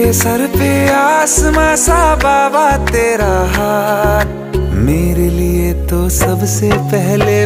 Sir पे आसमां सा बाबा तेरा हाथ। मेरे लिए तो सबसे पहले